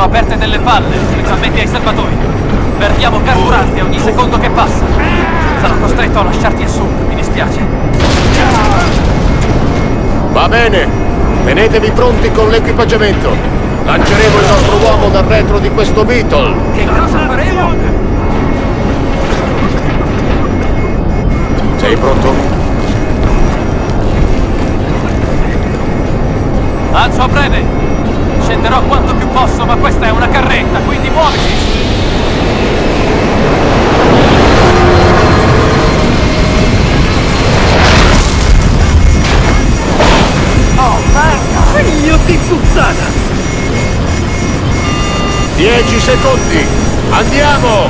sono aperte delle falle, specialmente ai serbatoi. Perdiamo carburante ogni secondo che passa. Sarò costretto a lasciarti su, mi dispiace. Va bene, tenetevi pronti con l'equipaggiamento. Lanceremo il nostro uomo dal retro di questo Beetle. Che cosa faremo? Sei pronto? Lancio a breve. Scenderò quanto più posso, ma questa è una carretta, quindi muoviti! Oh, merda! Figlio di puttana! Dieci secondi. Andiamo!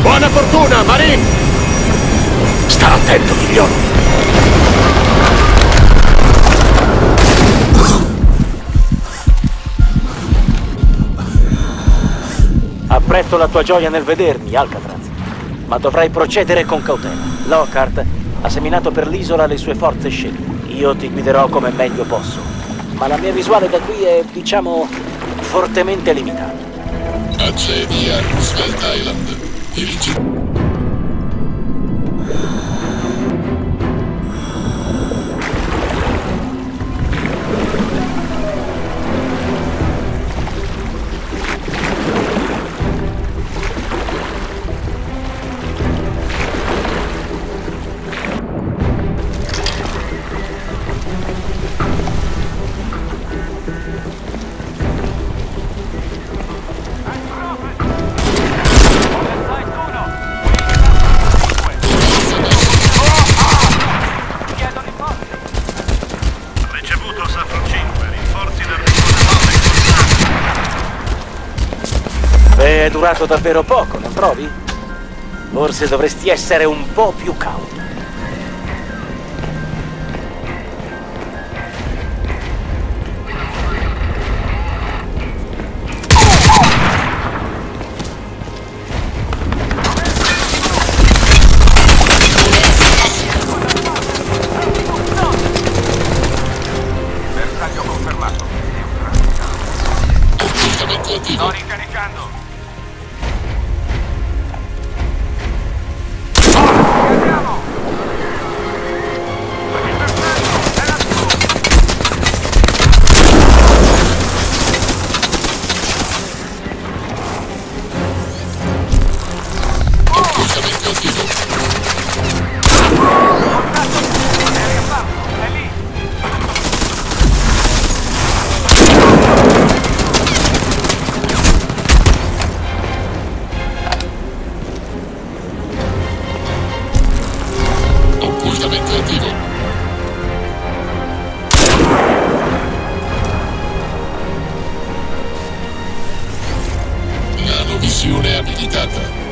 Buona fortuna, Marin! Sta attento, figliolo! Apprezzo la tua gioia nel vedermi, Alcatraz, ma dovrai procedere con cautela. Lockhart ha seminato per l'isola le sue forze scelte. Io ti guiderò come meglio posso, ma la mia visuale da qui è, diciamo, fortemente limitata. Accedi a Roosevelt Island. Dirigi. È durato davvero poco, non trovi? Forse dovresti essere un po' più cauto. è abilitata.